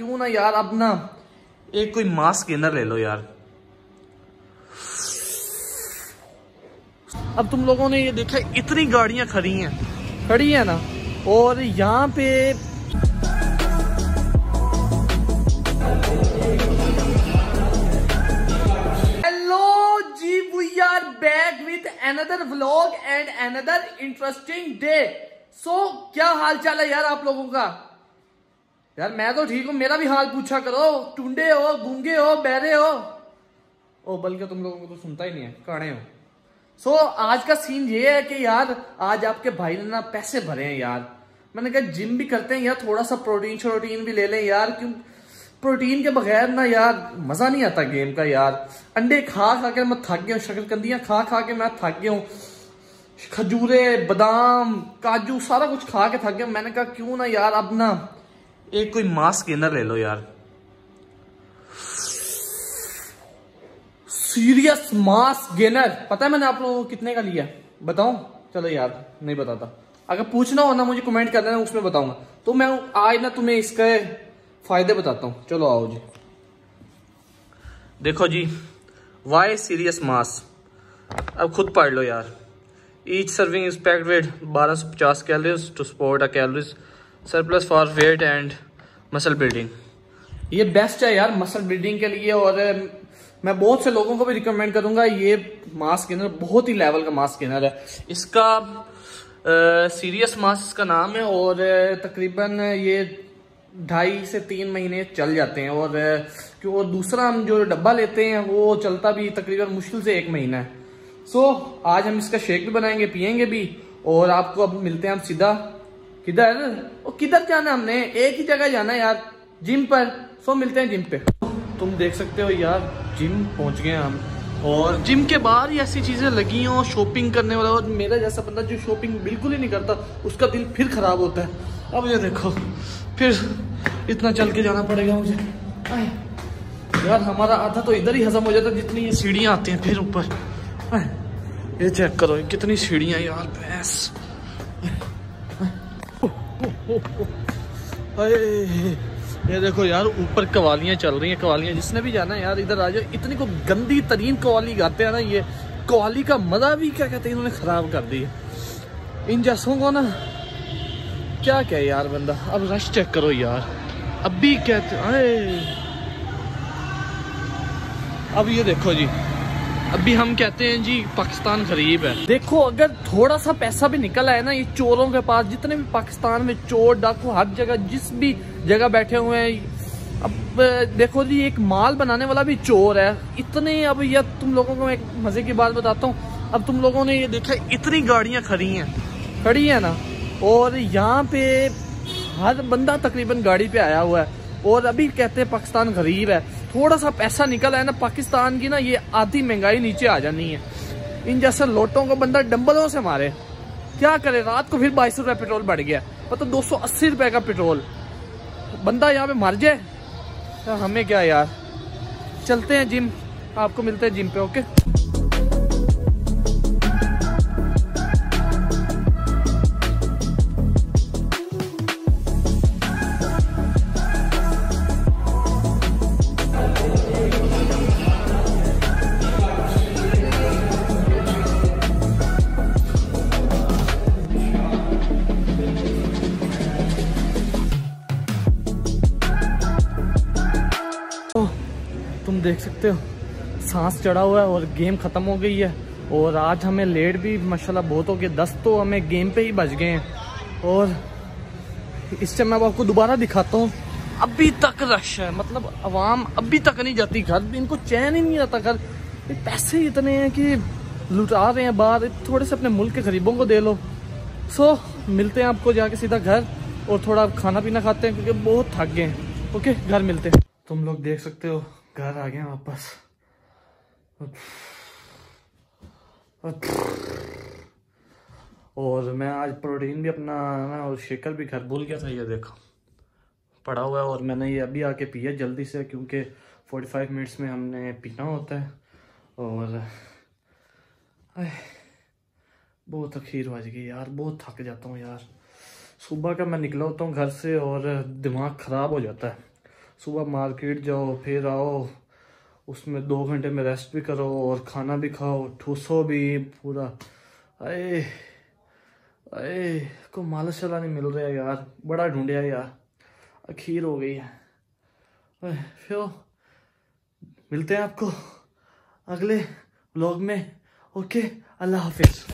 क्यों ना यार अब ना। एक कोई मास्क गेनर ले लो यार। अब तुम लोगों ने ये देखा इतनी गाड़ियाँ खड़ी हैं। खड़ी है ना और यहाँ पे back with another vlog and another interesting day so क्या हाल चाल है यार आप लोगों का? यार मैं तो ठीक हूँ मेरा भी हाल पूछा करो। टूंडे हो गूँगे हो बहरे हो। ओ बल्कि तुम लोगों को तो सुनता ही नहीं है काणे हो। सो so, आज का सीन ये है कि यार आज आपके भाई ने ना पैसे भरे हैं यार। मैंने कहा जिम भी करते हैं यार थोड़ा सा प्रोटीन शोटीन भी ले लें यार क्यों? प्रोटीन के बगैर ना यार मज़ा नहीं आता गेम का यार। अंडे खा खा के मैं थक गया हूँ शकरकंदियाँ खा खा के मैं थक गया हूँ। खजूरे बादाम काजू सारा कुछ खा के थक गया मैंने कहा क्यों ना यार अब ना एक कोई मास गेनर ले लो यार। सीरियस मास गेनर पता है मैंने आप लोगों को कितने का लिया? बताऊँ? चलो यार नहीं बताता। अगर पूछना हो ना मुझे कमेंट कर देना उसमें बताऊँगा। तो मैं आज ना तुम्हें इसके फ़ायदे बताता हूँ। चलो आओ जी। देखो जी वाई सीरियस मास अब खुद पढ़ लो यार। Each serving is packed with 1250 calories to support a calories surplus for weight and muscle building ये बेस्ट है यार मसल बिल्डिंग के लिए और मैं बहुत से लोगों को भी रिकमेंड करूँगा ये मास्क गेनर बहुत ही लेवल का मास्क गेनर है। इसका सीरियस मास्क का नाम है और तकरीबन ये ढाई से तीन महीने चल जाते हैं और क्यों और दूसरा हम जो डब्बा लेते हैं वो चलता भी तकरीबन मुश्किल से एक महीना है। सो आज हम इसका शेक भी बनाएँगे, पियेंगे भी और आपको अब मिलते हैं हम सीधा किधर? और किधर जाना हमने? एक ही जगह जाना यार। जिम पर। सो मिलते हैं जिम पे। तुम देख सकते हो यार जिम पहुँच गए हम। और जिम के बाहर ही ऐसी चीज़ें लगी हो शॉपिंग करने वाला और मेरा जैसा बंदा जो शॉपिंग बिल्कुल ही नहीं करता उसका दिल फिर खराब होता है। अब ये देखो फिर इतना चल के जाना पड़ेगा मुझे। यार हमारा आधा तो इधर ही हजम हो जाता जितनी ये सीढ़ियाँ आती हैं फिर ऊपर। ये चेक करो कितनी सीढ़ियाँ यार भैंस। ये देखो यार, ऊपर कवालियाँ चल रही हैं, कवालियाँ। जिसने भी जाना है यार, इधर आ जाओ। इतनी को गंदी, तरीन कवाली गाते हैं ना ये। कवाली का मज़ा भी क्या कहते हैं, इन्होंने खराब कर दी है। इन जैसों को ना, क्या क्या यार बंदा? अब रश चेक करो यार। अब भी कहते अब ये देखो जी अभी हम कहते हैं जी, पाकिस्तान गरीब है। देखो, अगर थोड़ा सा पैसा भी निकल आए ना, ये चोरों के पास, जितने भी पाकिस्तान में चोर, डाकू, हर जगह, जिस भी जगह बैठे हुए हैं, अब देखो जी, एक माल बनाने वाला भी चोर है। इतने अब यह तुम लोगों को एक मज़े की बात बताता हूँ। अब तुम लोगों ने ये देखा, इतनी गाड़ियाँ खड़ी हैं। खड़ी है ना? और यहाँ पे हर बंदा तकरीबन गाड़ी पे आया हुआ है। और अभी कहते हैं पाकिस्तान गरीब है। थोड़ा सा पैसा निकल है ना, पाकिस्तान की ना ये आधी महँगाई नीचे आ जानी है। इन जैसे लोटों को बंदा डंबलों से मारे। क्या करे, रात को फिर बाईस रुपये पेट्रोल बढ़ गया। पता दो सौ अस्सी रुपए का पेट्रोल। बंदा यहाँ पे मर जाए? तो हमें क्या यार? चलते हैं जिम। आपको मिलते हैं जिम पे, ओके? देख सकते हो। सांस चढ़ा हुआ है और गेम ख़त्म हो गई है। और आज हमें लेट भी, माशाल्लाह बहुत हो गया दस तो हमें गेम पे ही बच गए हैं। और इससे मैं आपको दोबारा दिखाता हूँ। अभी तक रश है। मतलब आवाम अभी तक नहीं जाती घर। इनको चैन ही नहीं आता घर। पैसे इतने हैं कि लुटा रहे हैं बाहर। थोड़े से अपने मुल्क के गरीबों को दे लो। सो मिलते हैं आपको जाके सीधा घर। और थोड़ा खाना पीना खाते हैं क्योंकि बहुत थक गए हैं। ओके घर मिलते हैं। तुम लोग देख सकते हो। घर आ गए वापस। और मैं आज प्रोटीन भी अपना, ना, और शेकर भी घर भूल गया था, ये देखो। पड़ा हुआ है, और मैंने ये अभी आके पिया जल्दी से, क्योंकि 45 मिनट्स में हमने पीना होता है। और बहुत अखीर बज गई यार, बहुत थक जाता हूँ यार। सुबह का मैं निकला होता हूँ घर से, और दिमाग ख़राब हो जाता है। सुबह मार्केट जाओ, फिर आओ, उसमें दो घंटे में रेस्ट भी करो और खाना भी खाओ, ठूसो भी पूरा। अरे अरे, को मालस चला नहीं मिल रहा यार, बड़ा ढूंढिया यार। अखीर हो गई है। फिर मिलते हैं आपको अगले ब्लॉग में। ओके अल्लाह हाफिज़।